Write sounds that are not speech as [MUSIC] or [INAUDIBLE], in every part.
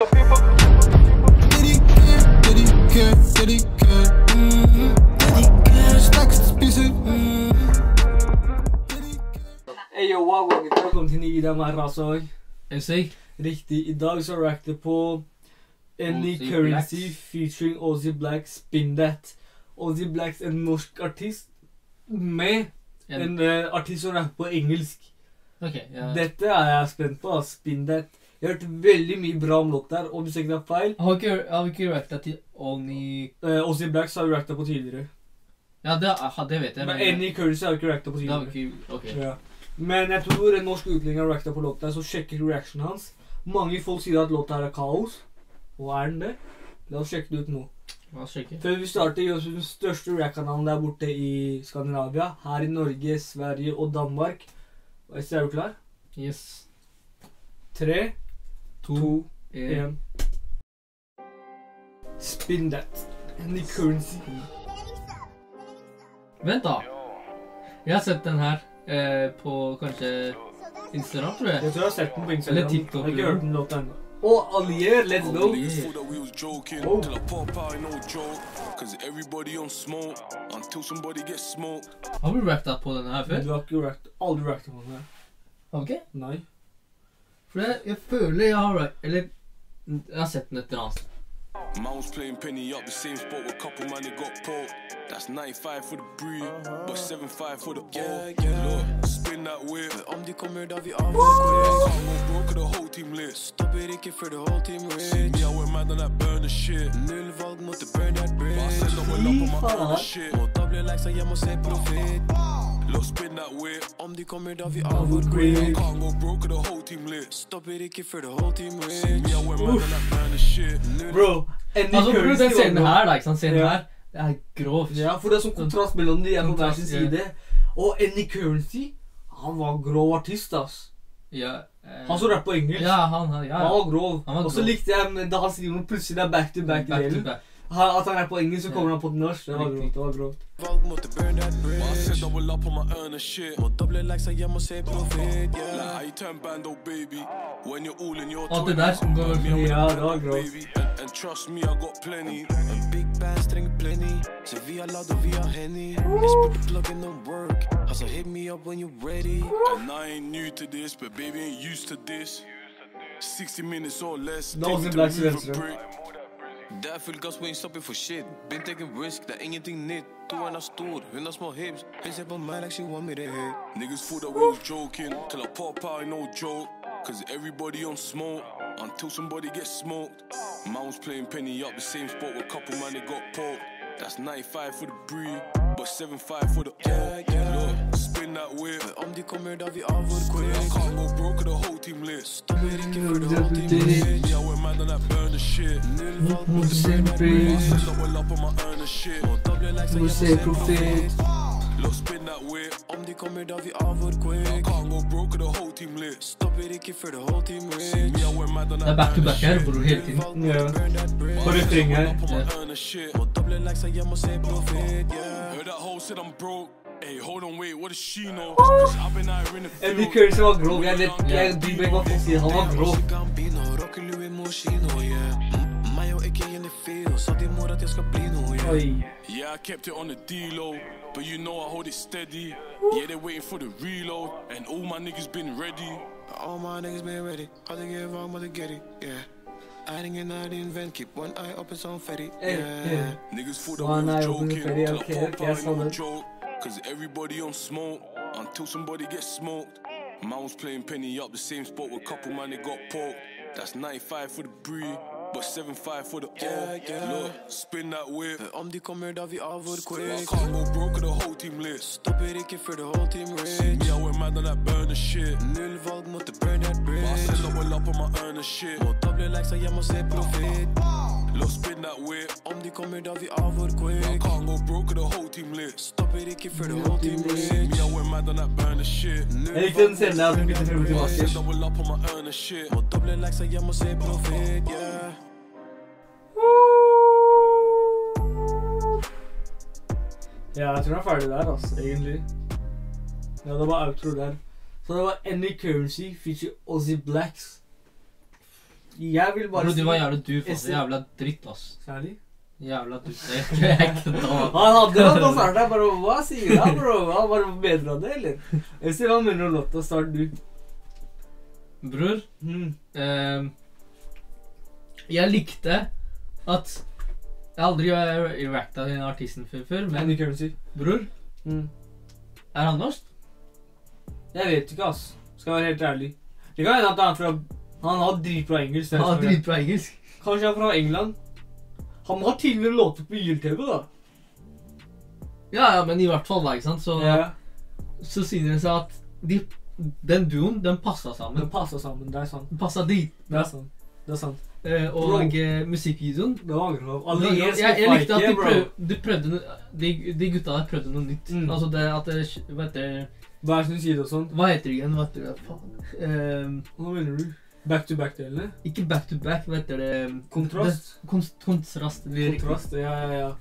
Hey, yo, gutta. Velkommen til ny video med Rasoy. Essay. Riktig. I dag så reacter på Any Ozzy Currency Blacks. featuring Ozzy Black Spin That. Ozzy Blacks en norsk artist med En, en eh, artist som rapper på engelsk. ok, ja. Dette er jeg spent på. ass. Spin That. Jeg har hørt veldig mye bra om låt der, og ikke tar feil Har vi ikke, har vi ikke reacta til Only eh, Ozzy Blacks har vi reacta på tidligere. Ja, det, aha, det vet jeg. Men Any Curtis har vi ikke reacta på det har vi tidligere. ikke Ok. Ja. Men jeg tror en norsk utlending har reacta på låta, så sjekk reactionen hans. Mange folk sier at låta her er kaos. Og er den det? La oss sjekke det ut nå. La oss sjekke. Før vi starter, gjør vi den største react-kanalen der borte i Skandinavia. Her i Norge, Sverige og Danmark. Er du klar? Yes. Tre, To, én. Spin that. Any currency. Vent, da. Jeg har sett den her eh, på kanskje Instagram, tror jeg. Jeg tror jeg har sett den på Instagram. Eller TikTok, Jeg har ikke hørt den låta ennå. Og Allier, let's go! Oh. Har vi reacta på denne her før? du har ikke react, aldri reacta på den her. Ok. Nei. For jeg, jeg føler jeg har. Eller jeg har sett den et eller annet sted. Mom's playing penny up the same spot with couple man that got poked. That's 95 for the breed, but 75 for the yeah, yeah. Look, spin that whip. Om de kommer da vi avgår broke, the whole team lit. Stopper ikke før the whole team See me, I went mad on that burner shit. Null valg, måtte burn that bridge Fy faen. Og da blir leksa, jeg må se profit Om de kommer da vi av vår Can't go broke, the whole team lit. Stopper ikke før the whole team shit. Bro, Altså, bro, den scenen her, da, ikke sant? Scenen her, det er grovt. Ja, for det er sånn kontrast mellom de er på hver sin side. Og Any Currency, han var grov artist, ass. Ja, eh, Han som rapper på engelsk. Ja, han, han, ja. Han var grov. grov. Og så likte jeg da han sier noe plutselig det er back to back Back to delen. back. Han- At han er på engelsk, så kommer Ja. han på norsk. Det var grovt. det var grovt. Valg, måtte burn that But I said bridge I will up on my earner shit. Og da blir leksa, jeg se profit yeah how you turn bando, baby. When you're all in your Alt det der som går Me, I'm in Ja, the det var grovt. baby. And, and trust me, I got plenty. En big band trenger plenty Så vi har ladd og vi har Henny Jeg spurte pluggen om work Altså hit me up when you're ready And I ain't new to this, but baby ain't used to this. 60 minutes or less. Nå take me to Black move a Silence, brick. Det er full gass, we ain't stopping for shit Been taking risk, det er ingenting nytt Toeren er stor, hun har små hips Hun ser på meg like she want me to hit Niggas thought that we was joking till I pop out, ain't no joke. Cause everybody on smoke until somebody gets smoked. Man was playing penny up the same spot with couple man that got poked. That's 95 for the breed, but 75 for the yeah, yeah. Look, spin that whip. Om de kommer da vi avgår I quick can't go broke, the whole team lit. Stopper ikke før the whole team See rich we're mad on that burner shit. Null valg, burn that bridge Said I will up on earner shit. Og da blir leksa, Du profit. profit Look, spin that whip. Om de kommer da vi avgår I quick can't go broke, the whole team lit. Stopper ikke før the whole team on Det er back to back her, bror, hele tiden. Ja. På refreng her. Yeah. Og da blir leksa, jeg må se profit yeah Heard that hoe said I'm broke. Hey, hold on, wait, what does she know? Cause I've been out here in the Any field. Currency var grov. Jeg vet jeg bryr meg ikke hva folk sier. Han var grov. Også Gambino, rocker Louis Moschino, yeah M- Meg og ikke in the field Sa til mor at jeg skal bli noe, yeah Oi. Yeah, I kept it on the D-low, but you know I hold it steady. Yeah, they're waiting for the reload, and all my niggas been ready. All my niggas been ready Hadde give wrong, måtte get it, yeah Adding and adding vent Keep one eye open som ferdig, Hey, yeah hey. Niggas thought that One we was eye open, joking, ready, till okay, I pop okay, out, I ain't saw no that. joke. Cause everybody on smoke until somebody gets smoked. Man was playing penny up the same spot with couple man that got poked. That's 95 for the breed, but 75 for the Yeah, yeah. Look, spin that whip. Om de kommer da vi avgår I quick can't go broke, the whole team lit. Stopper ikke før the whole team See rich me, I went mad on that burner shit. Null valg, måtte burn that But I said bridge I will up on my earner shit. Og da blir leksa, jeg må se profit Look, spin that whip. Om de kommer da vi avgår I quick can't go broke, the whole team lit. Stopper ikke før the whole team See rich me, I went mad on that burner shit. Jeg likte den scenen der. at den begynte frem og But I tilbake. said I will up on my earner shit. Og da blir leksa, jeg må se profit, yeah Ja, jeg tror den er ferdig der, altså, egentlig. Ja, det var outro der. Så det var Any Currency feature Ozzy Blacks. Jeg vil bare Bro, du var jævla du, faen. Jævla dritt, ass. Særlig. Jævla du. Jeg. [LAUGHS] Han hadde det, og startet jeg bare Hva sier han, bro? Han bare bedra det, eller? Jeg ser hva mener om låta. Start du. Bror, Mm. ehm, jeg likte at Jeg har aldri uh, reacta til den artisten før, før, men bror, Mm. er han norsk? Jeg vet ikke, ass. Skal være helt ærlig. Det kan hende at han er fra Han har dritbra engelsk. Han er- dritbra engelsk. Kanskje han er fra England. Han har tidligere låter på YLTV, da. Ja, ja, men i hvert fall, da, ikke sant? Så, Ja. så sier det seg at de, den duoen, den passa sammen. Den passa sammen. Det er sant. Den passa dit. Det er sant. Det er sant. Eh, og eh, musikkvideoen Det var angrep. jeg, jeg, likte at de, prøv, de prøvde de, de gutta der prøvde noe nytt. Mm. Altså det at det, Hva heter Hver sin side og sånn. Hva heter det igjen? Hva heter det? Faen. Ehm, Hva mener du? Back to back-delene? ikke back to back, hva heter det? Kontrast? Det, konst, kontrast. Kontrast, ja, ja, ja.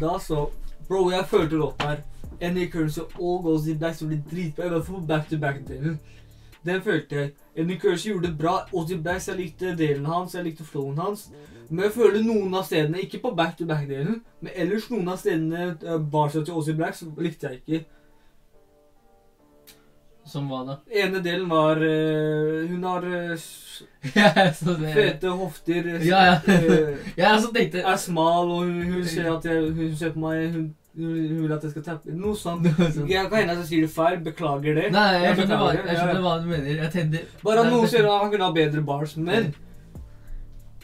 Da så Bro, jeg følte låten her. Any currency all goes in back, som blir dritbra. I hvert fall back to back-delen. Den følte jeg. Any currency gjorde det bra. Ozzy Blacks, jeg likte delen hans, jeg likte flowen hans. Men jeg føler noen av stedene, ikke på back to back-delen, men ellers noen av stedene uh, bar seg til Ozzy Blacks, likte jeg ikke. Som hva da? ene delen var eh, Hun har [LAUGHS] ja, fete hofter. eh, Ja, ja. Jeg [LAUGHS] [LAUGHS] ja, så tenkte er smal, og hun, hun ser at jeg, hun ser på meg Hun, hun, vil at jeg skal tappe Noe sånt. Jeg kan hende jeg sier det feil. Beklager det. Nei, jeg Jeg skjønner hva, jeg skjønner hva du mener. Jeg tenner, Bare at noen sier at han kunne ha bedre bars, men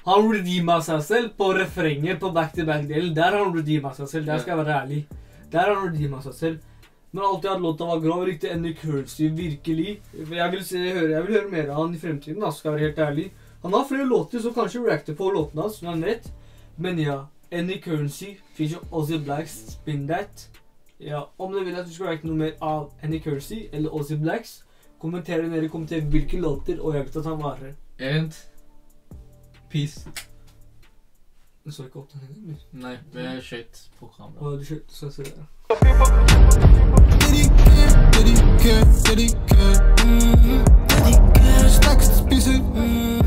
han redeema seg selv på refrenget på back-to-back-delen. Der har han redeema seg selv. Der skal jeg være ærlig. Der har han redeema seg selv. Men alltid at låta var grov. Riktig Any Currency, virkelig. Jeg vil, se, høre, jeg vil høre mer av han i fremtiden, da, skal jeg være helt ærlig. Han har flere låter, som kanskje reacter på låtene hans, hvem vet. Men ja, Any Currency feature Ozzy Blacks Spin That. Ja, Om dere vil at du skal reacte noe mer av Any Currency eller Ozzy Blacks, kommenter nede, kommenter hvilke låter, og jeg vet at han varer. And peace. Du så ikke opp den heller? Nei, jeg skjøt på kamera. Har du skjøt, Så jeg ser det. Did he care? Did he care? Did he care? Mm -hmm. Did he care? Stacks, pieces. Mm -hmm.